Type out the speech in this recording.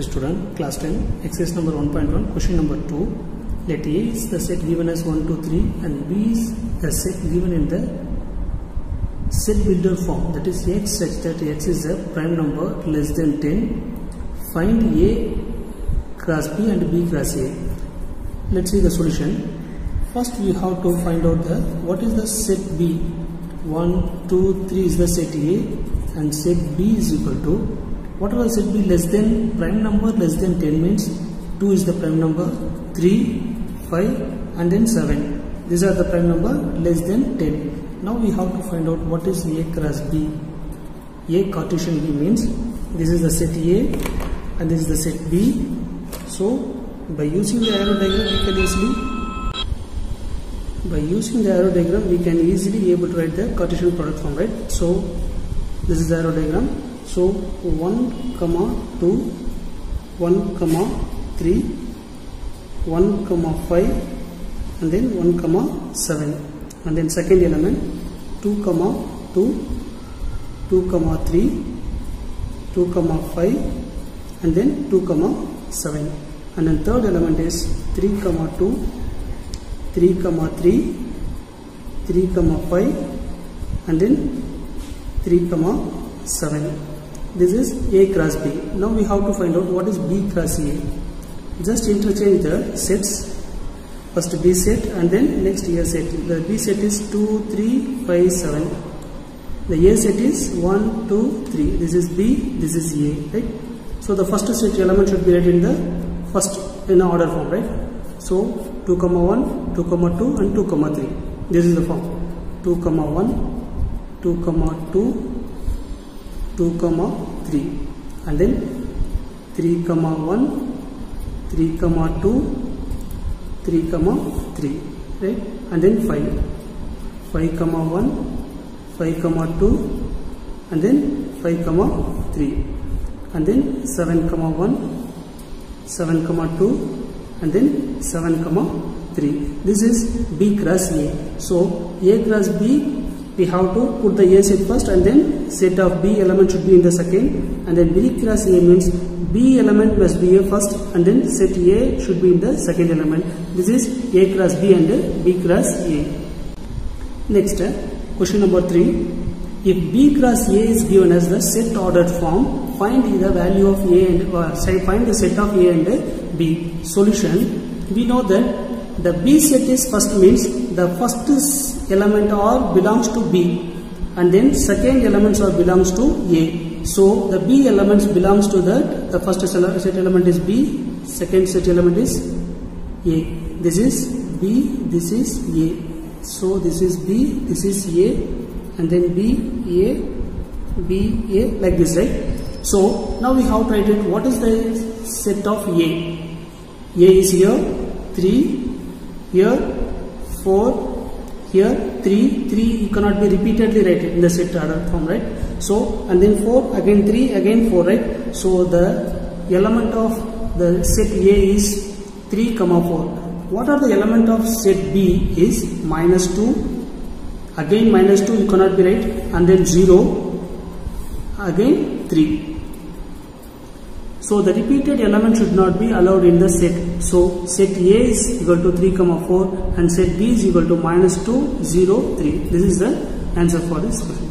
Student, class 10, exercise number 1.1, question number 2. Let A is the set given as 1, 2, 3 and B is the set given in the set builder form that is x such that x is a prime number less than 10. Find A cross B and B cross A. Let's see the solution. First we have to find out the what is the set B. 1, 2, 3 is the set A and set B is equal to whatever set B less than prime number less than 10 means 2 is the prime number 3, 5 and then 7. These are the prime number less than 10. Now we have to find out what is A cross B. A Cartesian B means this is the set A and this is the set B. So by using the arrow diagram we can easily by using the arrow diagram we can easily able to write the Cartesian product form right. So this is the arrow diagram. So 1 comma 2 1 comma 3 1 comma 5 and then 1 comma 7 and then second element 2 comma 2 2 comma 3 2 comma 5 and then 2 comma 7 and then third element is 3 comma 2 3 comma 3 3 comma 5 and then 3 comma 7 this is A cross B. Now we have to find out what is B cross A. Just interchange the sets. First B set and then next A set. The B set is 2 3 5 7 the A set is 1 2 3 this is B this is A right? So the first set element should be written in the first in order form right? So 2 comma 1 2 comma 2 and 2 comma 3 this is the form. 2 comma 1 2 comma 2 2 comma 3 and then 3 comma 1 3 comma 2 3 comma 3 right? And then 5 5 comma 1 5 comma 2 and then 5 comma 3 and then 7 comma 1 7 comma 2 and then 7 comma 3 this is b cross a. So a cross b we have to put the a set first and then set of b element should be in the second. And then b cross a means b element must be a first and then set a should be in the second element. This is a cross b and b cross a. Next question number 3 if b cross a is given as the set ordered form find the value of a and uh, say find the set of a and b. Solution. We know that the b set is first means the first element or belongs to b and then second elements or belongs to a. So the b elements belongs to that. The first set element is b second set element is a. This is b this is a. So this is b this is a and then b a b a like this right? So now we have write it. What is the set of a? A is here 3 here 4 here 3 3 you cannot be repeatedly written in the set order form right? So and then 4 again 3 again 4 right? So the element of the set a is 3 comma 4 what are the element of set b is minus 2 again minus 2 you cannot be right. And then 0 again 3 so the repeated element should not be allowed in the set. So set A is equal to 3 comma 4 and set B is equal to minus 2 0 3. This is the answer for this question.